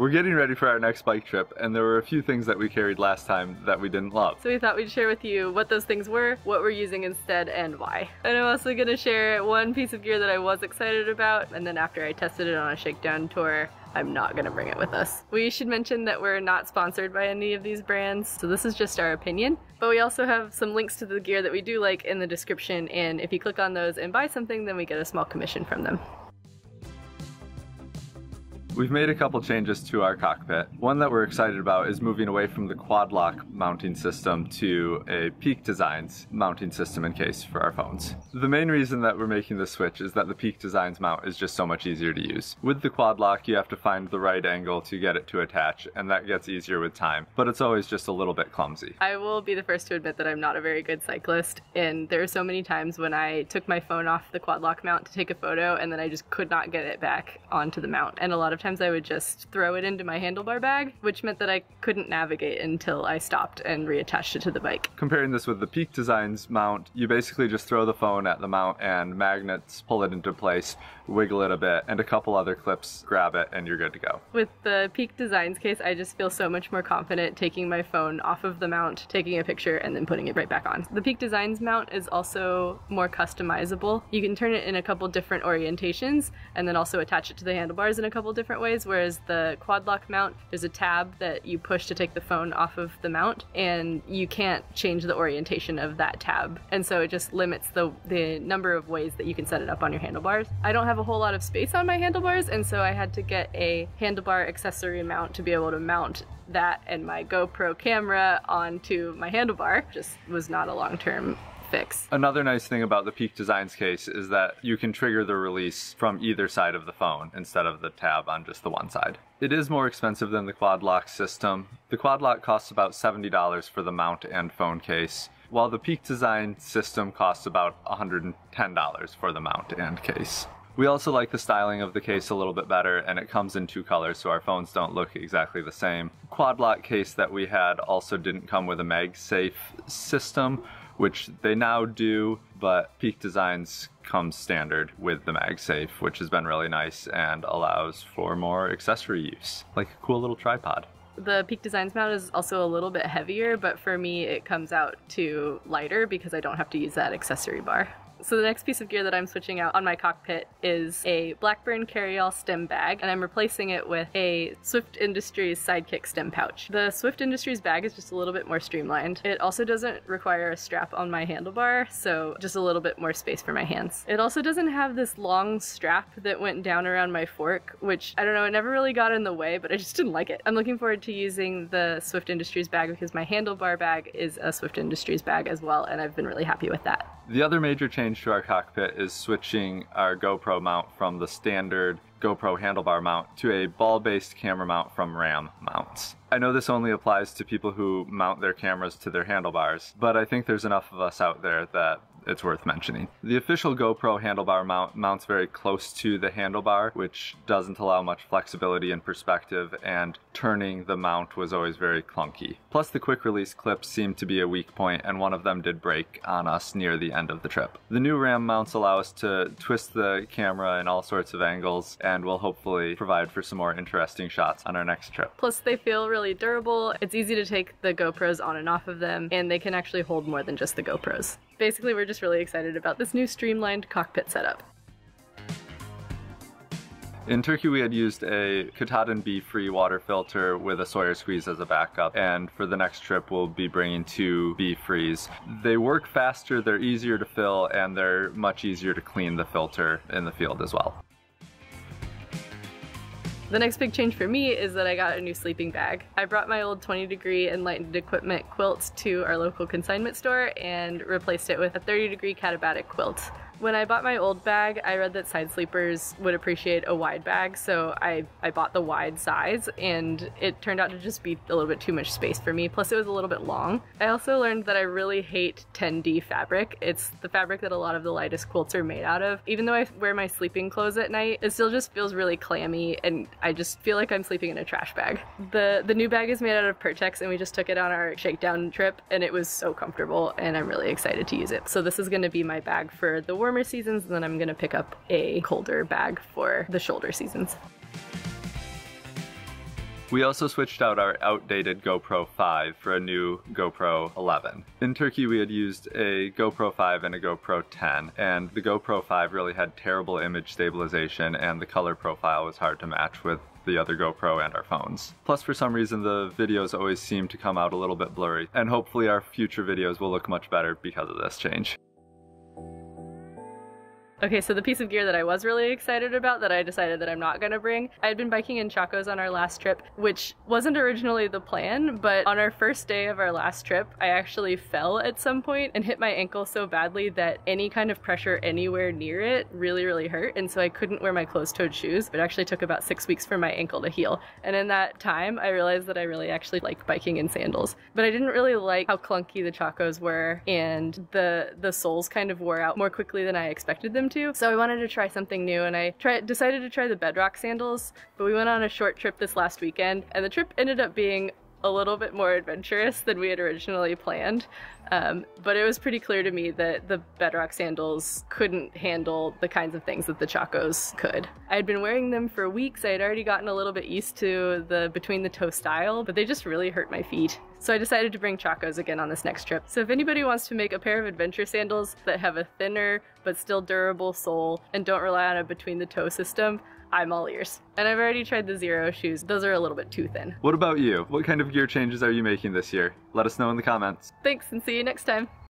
We're getting ready for our next bike trip, and there were a few things that we carried last time that we didn't love. So we thought we'd share with you what those things were, what we're using instead, and why. And I'm also gonna share one piece of gear that I was excited about, and then after I tested it on a shakedown tour, I'm not gonna bring it with us. We should mention that we're not sponsored by any of these brands, so this is just our opinion. But we also have some links to the gear that we do like in the description, and if you click on those and buy something, then we get a small commission from them. We've made a couple changes to our cockpit. One that we're excited about is moving away from the quad lock mounting system to a Peak Designs mounting system and case for our phones. The main reason that we're making this switch is that the Peak Designs mount is just so much easier to use. With the quad lock, you have to find the right angle to get it to attach, and that gets easier with time, but it's always just a little bit clumsy. I will be the first to admit that I'm not a very good cyclist, and there are so many times when I took my phone off the quad lock mount to take a photo, and then I just could not get it back onto the mount. And a lot of times I would just throw it into my handlebar bag, which meant that I couldn't navigate until I stopped and reattached it to the bike. Comparing this with the Peak Designs mount, you basically just throw the phone at the mount and magnets pull it into place, wiggle it a bit, and a couple other clips grab it, and you're good to go. With the Peak Designs case, I just feel so much more confident taking my phone off of the mount, taking a picture, and then putting it right back on. The Peak Designs mount is also more customizable. You can turn it in a couple different orientations and then also attach it to the handlebars in a couple different ways, whereas the quad lock mount, there's a tab that you push to take the phone off of the mount, and you can't change the orientation of that tab. And so it just limits the, the number of ways that you can set it up on your handlebars. I don't have a whole lot of space on my handlebars, and so I had to get a handlebar accessory mount to be able to mount that and my GoPro camera onto my handlebar. Just was not a long-term fix. Another nice thing about the Peak Designs case is that you can trigger the release from either side of the phone instead of the tab on just the one side. It is more expensive than the quad lock system. The quad lock costs about $70 for the mount and phone case, while the Peak Design system costs about $110 for the mount and case. We also like the styling of the case a little bit better and it comes in two colors so our phones don't look exactly the same. Quad lock case that we had also didn't come with a MagSafe system which they now do, but Peak Designs comes standard with the MagSafe, which has been really nice and allows for more accessory use, like a cool little tripod. The Peak Designs mount is also a little bit heavier, but for me it comes out to lighter because I don't have to use that accessory bar. So the next piece of gear that I'm switching out on my cockpit is a Blackburn Carryall stem bag, and I'm replacing it with a Swift Industries Sidekick stem pouch. The Swift Industries bag is just a little bit more streamlined. It also doesn't require a strap on my handlebar, so just a little bit more space for my hands. It also doesn't have this long strap that went down around my fork, which I don't know, it never really got in the way, but I just didn't like it. I'm looking forward to using the Swift Industries bag because my handlebar bag is a Swift Industries bag as well, and I've been really happy with that. The other major change to our cockpit is switching our GoPro mount from the standard GoPro handlebar mount to a ball-based camera mount from Ram mounts. I know this only applies to people who mount their cameras to their handlebars, but I think there's enough of us out there that it's worth mentioning. The official GoPro handlebar mount mounts very close to the handlebar, which doesn't allow much flexibility and perspective, and turning the mount was always very clunky. Plus the quick release clips seemed to be a weak point, and one of them did break on us near the end of the trip. The new RAM mounts allow us to twist the camera in all sorts of angles, and will hopefully provide for some more interesting shots on our next trip. Plus they feel really durable, it's easy to take the GoPros on and off of them, and they can actually hold more than just the GoPros. Basically, we're just really excited about this new streamlined cockpit setup. In Turkey, we had used a Katadyn BeFree water filter with a Sawyer squeeze as a backup, and for the next trip, we'll be bringing two BeFrees. They work faster, they're easier to fill, and they're much easier to clean the filter in the field as well. The next big change for me is that I got a new sleeping bag. I brought my old 20 degree Enlightened Equipment quilt to our local consignment store and replaced it with a 30 degree Katabatic quilt. When I bought my old bag, I read that side sleepers would appreciate a wide bag, so I, I bought the wide size, and it turned out to just be a little bit too much space for me, plus it was a little bit long. I also learned that I really hate 10D fabric. It's the fabric that a lot of the lightest quilts are made out of. Even though I wear my sleeping clothes at night, it still just feels really clammy, and I just feel like I'm sleeping in a trash bag. The, the new bag is made out of Pertex, and we just took it on our shakedown trip, and it was so comfortable, and I'm really excited to use it. So this is going to be my bag for the warmer seasons, and then I'm gonna pick up a colder bag for the shoulder seasons. We also switched out our outdated GoPro 5 for a new GoPro 11. In Turkey, we had used a GoPro 5 and a GoPro 10, and the GoPro 5 really had terrible image stabilization, and the color profile was hard to match with the other GoPro and our phones. Plus, for some reason, the videos always seem to come out a little bit blurry, and hopefully our future videos will look much better because of this change. Okay, so the piece of gear that I was really excited about that I decided that I'm not gonna bring, I had been biking in Chacos on our last trip, which wasn't originally the plan, but on our first day of our last trip, I actually fell at some point and hit my ankle so badly that any kind of pressure anywhere near it really, really hurt, and so I couldn't wear my closed-toed shoes. It actually took about six weeks for my ankle to heal, and in that time, I realized that I really actually like biking in sandals. But I didn't really like how clunky the Chacos were, and the the soles kind of wore out more quickly than I expected them to. So I wanted to try something new and I decided to try the Bedrock sandals, but we went on a short trip this last weekend and the trip ended up being a little bit more adventurous than we had originally planned. Um, but it was pretty clear to me that the Bedrock sandals couldn't handle the kinds of things that the Chacos could. I had been wearing them for weeks. I had already gotten a little bit used to the between the toe style, but they just really hurt my feet. So I decided to bring Chacos again on this next trip. So if anybody wants to make a pair of adventure sandals that have a thinner but still durable sole and don't rely on a between the toe system, I'm all ears. And I've already tried the Xero shoes. Those are a little bit too thin. What about you? What kind of gear changes are you making this year? Let us know in the comments. Thanks and see you next time.